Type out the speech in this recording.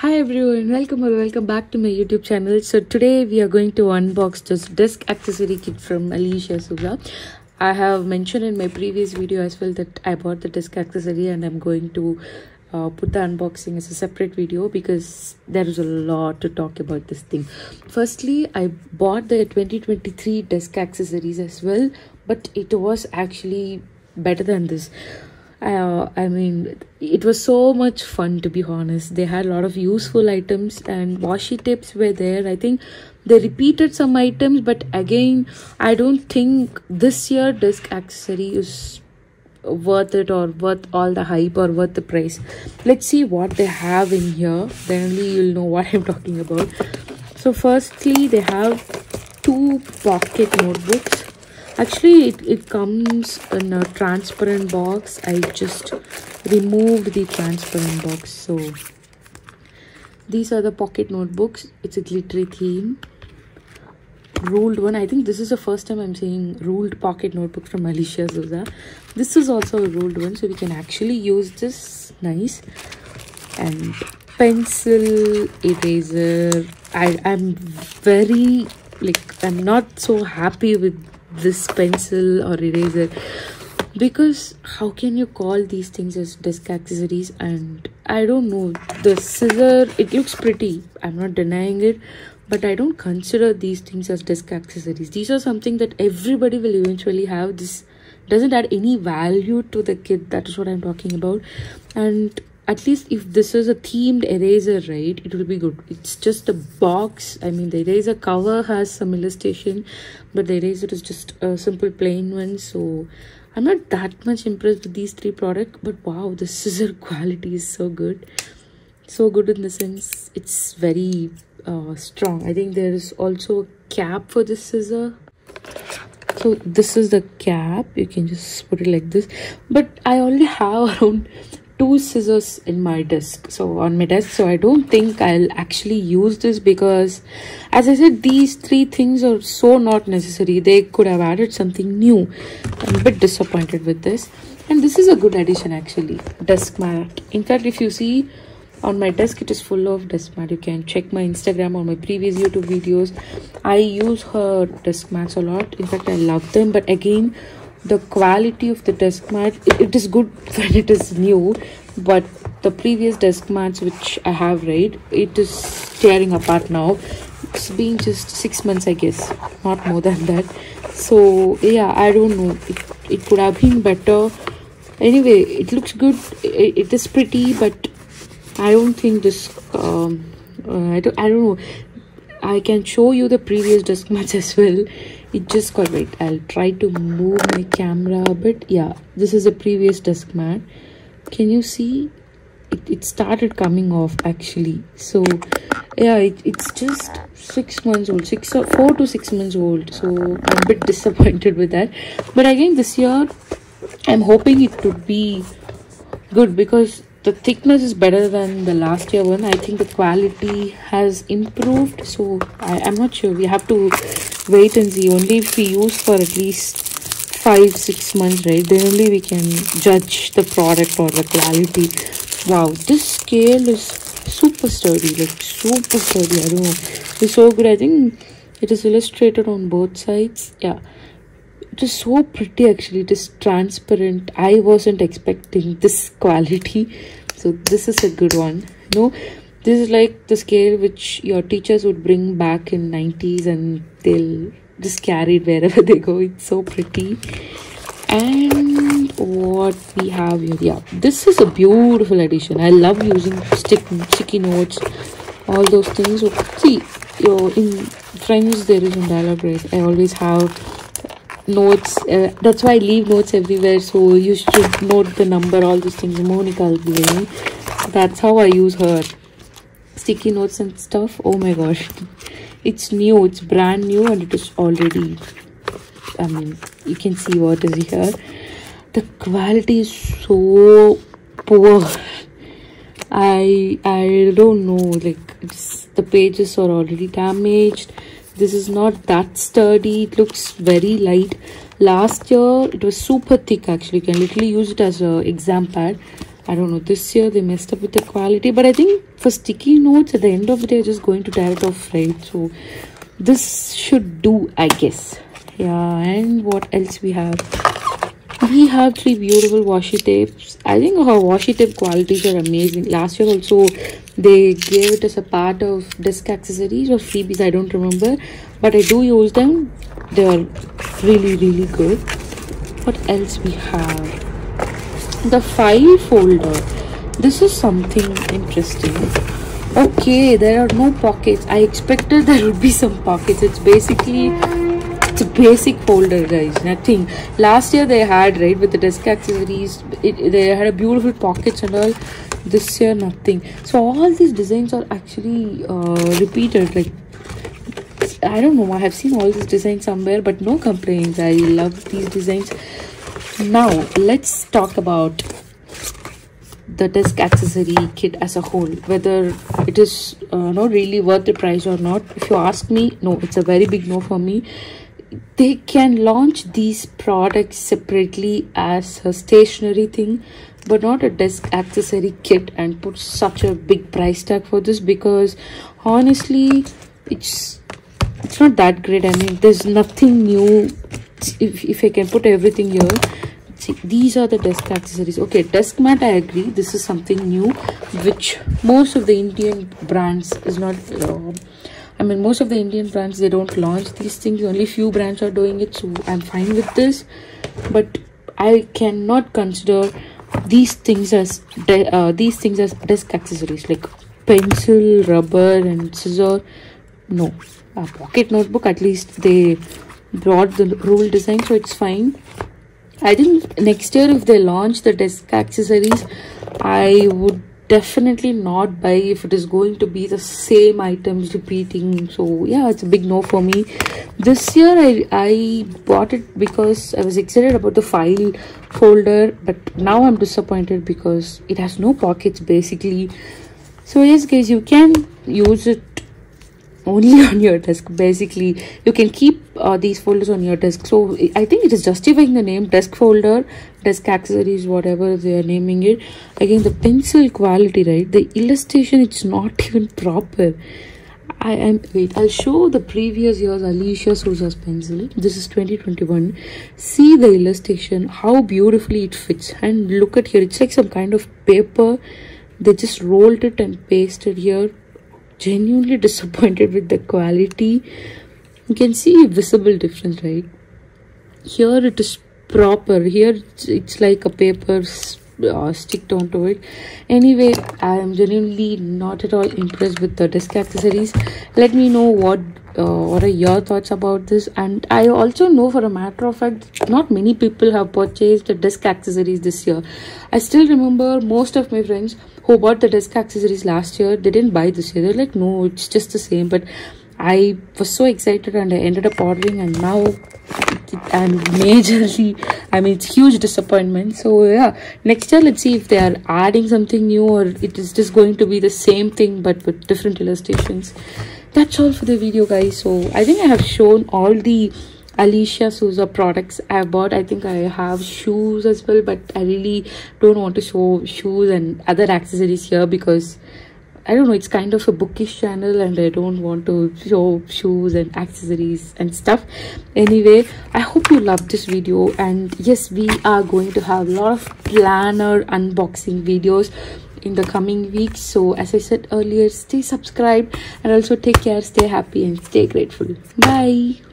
Hi everyone, welcome or welcome back to my YouTube channel. So today we are going to unbox this desk accessory kit from Alicia Souza. I have mentioned in my previous video as well that I bought the desk accessory and I'm going to uh, put the unboxing as a separate video because there is a lot to talk about this thing. Firstly, I bought the 2023 desk accessories as well, but it was actually better than this uh, I mean, it was so much fun to be honest. They had a lot of useful items and washi tapes were there. I think they repeated some items, but again, I don't think this year desk accessory is worth it or worth all the hype or worth the price. Let's see what they have in here. Then only you'll know what I'm talking about. So, firstly, they have two pocket notebooks actually it, it comes in a transparent box. I just removed the transparent box so these are the pocket notebooks. It's a glittery theme. Ruled one. I think this is the first time i'm seeing ruled pocket notebook from alicia souza. This is also a ruled one so we can actually use this. Nice. And pencil eraser. I i'm very like i'm not so happy with this pencil or eraser. Because how can you call these things as desk accessories? And i don't know. The scissor it looks pretty. I'm not denying it. But i don't consider these things as desk accessories. These are something that everybody will eventually have. This doesn't add any value to the kit. That is what i'm talking about. And at least if this is a themed eraser right it will be good. It's just a box. I mean the eraser cover has some illustration but the eraser is just a simple plain one. So i'm not that much impressed with these three products but wow the scissor quality is so good. So good in the sense it's very uh, strong. I think there is also a cap for the scissor. So this is the cap. You can just put it like this. But i only have around two scissors in my desk so on my desk so i don't think i'll actually use this because as i said these three things are so not necessary. They could have added something new. I'm a bit disappointed with this. And this is a good addition actually. Desk mat. In fact if you see on my desk it is full of desk mat. You can check my instagram or my previous youtube videos. I use her desk mats a lot. In fact i love them. But again the quality of the desk mat it, it is good when it is new but the previous desk mats which i have right it is tearing apart now. It's been just six months i guess not more than that. So yeah i don't know. It, it could have been better. Anyway it looks good. It, it is pretty but i don't think this um uh, i don't i don't know i can show you the previous desk mats as well. It just got right i'll try to move my camera a bit. Yeah this is a previous desk mat can you see? It, it started coming off actually. So yeah it, it's just six months old six or four to six months old. So i'm a bit disappointed with that. But again this year i'm hoping it would be good because the thickness is better than the last year one. I think the quality has improved so I, i'm not sure. We have to wait and see. Only if we use for at least five six months right then only we can judge the product or the quality. Wow this scale is super sturdy like super sturdy. I don't know. It's so good. I think it is illustrated on both sides. Yeah. It is so pretty actually. It is transparent. I wasn't expecting this quality so this is a good one. Know this is like the scale which your teachers would bring back in 90s and they'll just carry it wherever they go. It's so pretty. And what we have here yeah this is a beautiful addition. I love using stick sticky notes all those things. See your in french there is dialogue right i always have notes uh, that's why i leave notes everywhere so you should note the number all these things. Monica that's how i use her. Sticky notes and stuff. Oh my gosh. It's new. It's brand new and it is already i mean you can see what is here. The quality is so poor. I i don't know like the pages are already damaged this is not that sturdy it looks very light last year it was super thick actually you can literally use it as a exam pad I don't know. This year they messed up with the quality, but I think for sticky notes at the end of the day, just going to tear it off, right? So this should do, I guess. Yeah, and what else we have? We have three beautiful washi tapes. I think our washi tape qualities are amazing. Last year also they gave it as a part of desk accessories or freebies. I don't remember, but I do use them. They are really really good. What else we have? the file folder this is something interesting okay there are no pockets i expected there would be some pockets it's basically a basic folder guys. Nothing. Last year they had right with the desk accessories it, they had a beautiful pockets and all. This year nothing. So all these designs are actually uh, repeated like i don't know. I have seen all these designs somewhere but no complaints. I love these designs. Now let's talk about the desk accessory kit as a whole. Whether it is uh, not really worth the price or not. If you ask me no. It's a very big no for me they can launch these products separately as a stationary thing but not a desk accessory kit and put such a big price tag for this because honestly it's it's not that great. I mean there's nothing new. If, if i can put everything here see these are the desk accessories. Okay desk mat i agree. This is something new which most of the indian brands is not uh, i mean most of the indian brands they don't launch these things. Only few brands are doing it so i'm fine with this. But i cannot consider these things as uh, these things as desk accessories like pencil rubber and scissor. No. A pocket notebook at least they brought the rule design so it's fine. I think next year if they launch the desk accessories, I would definitely not buy if it is going to be the same items repeating. So yeah it's a big no for me. This year i i bought it because i was excited about the file folder but now i'm disappointed because it has no pockets basically. So yes guys you can use it only on your desk basically. You can keep uh, these folders on your desk. So i think it is justifying the name desk folder desk accessories whatever they are naming it. Again the pencil quality right? The illustration it's not even proper. I am wait I'll show the previous year's Alicia Souza's pencil. This is 2021 see the illustration how beautifully it fits. And look at here it's like some kind of paper. They just rolled it and pasted here. Genuinely disappointed with the quality. You can see a visible difference right? Here it is proper. Here it's, like a paper uh, sticked onto it. Anyway i am genuinely not at all impressed with the desk accessories. Let me know what uh, what are your thoughts about this. And i also know for a matter of fact not many people have purchased the desk accessories this year. I still remember most of my friends who bought the desk accessories last year they didn't buy this year. They're like no it's just the same. But i was so excited and i ended up ordering and now and majorly i mean it's huge disappointment. So yeah next year let's see if they are adding something new or it is just going to be the same thing but with different illustrations. That's all for the video guys. So i think i have shown all the Alicia Souza products I bought. I think I have shoes as well, but I really don't want to show shoes and other accessories here because I don't know, it's kind of a bookish channel and I don't want to show shoes and accessories and stuff. Anyway, I hope you loved this video and yes, we are going to have a lot of planner unboxing videos in the coming weeks. So as i said earlier stay subscribed and also take care stay happy and stay grateful. Bye